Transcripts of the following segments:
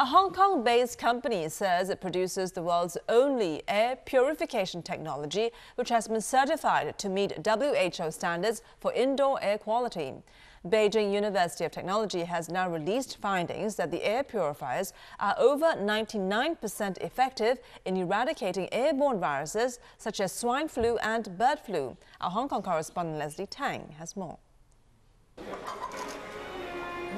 A Hong Kong-based company says it produces the world's only air purification technology, which has been certified to meet WHO standards for indoor air quality. Beijing University of Technology has now released findings that the air purifiers are over 99% effective in eradicating airborne viruses such as swine flu and bird flu. Our Hong Kong correspondent Leslie Tang has more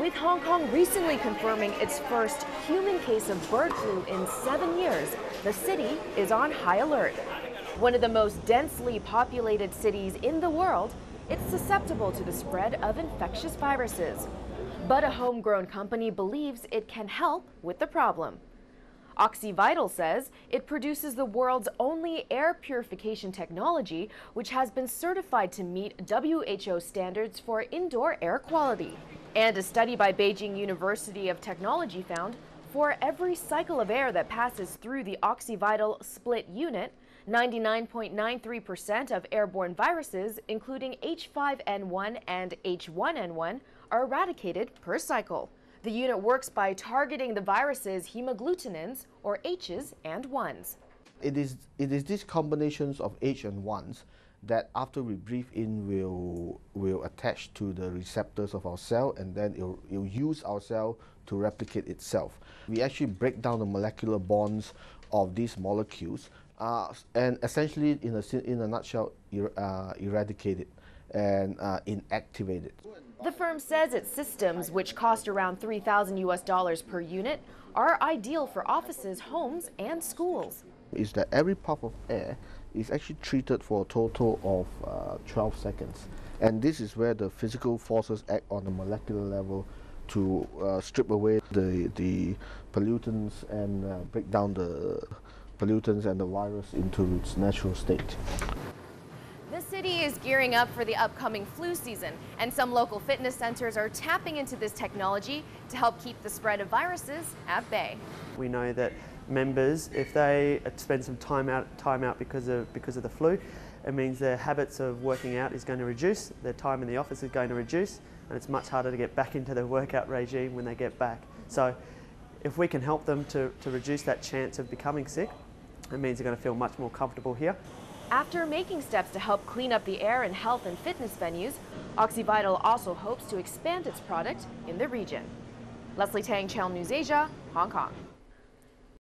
with Hong Kong recently confirming its first human case of bird flu in seven years, the city is on high alert. One of the most densely populated cities in the world, it's susceptible to the spread of infectious viruses. But a homegrown company believes it can help with the problem. OxyVital says it produces the world's only air purification technology, which has been certified to meet WHO standards for indoor air quality. And a study by Beijing University of Technology found for every cycle of air that passes through the OxyVital split unit, 99.93% of airborne viruses, including H5N1 and H1N1, are eradicated per cycle. The unit works by targeting the virus's hemagglutinins, or H's and N's. It is, it is these combinations of H and Ns that after we breathe in will, will attach to the receptors of our cell and then it'll, it'll use our cell to replicate itself. We actually break down the molecular bonds of these molecules uh, and essentially in a, in a nutshell er, uh, eradicate it and uh, inactivate it. The firm says its systems, which cost around 3,000 US dollars per unit, are ideal for offices, homes, and schools. Is that every puff of air is actually treated for a total of uh, 12 seconds. And this is where the physical forces act on the molecular level to uh, strip away the, the pollutants and uh, break down the pollutants and the virus into its natural state. The city is gearing up for the upcoming flu season, and some local fitness centers are tapping into this technology to help keep the spread of viruses at bay. We know that members, if they spend some time out, time out because of because of the flu, it means their habits of working out is going to reduce, their time in the office is going to reduce, and it's much harder to get back into their workout regime when they get back. So, if we can help them to, to reduce that chance of becoming sick, it means they're going to feel much more comfortable here. After making steps to help clean up the air in health and fitness venues, OxyVital also hopes to expand its product in the region. Leslie Tang, Channel News Asia, Hong Kong.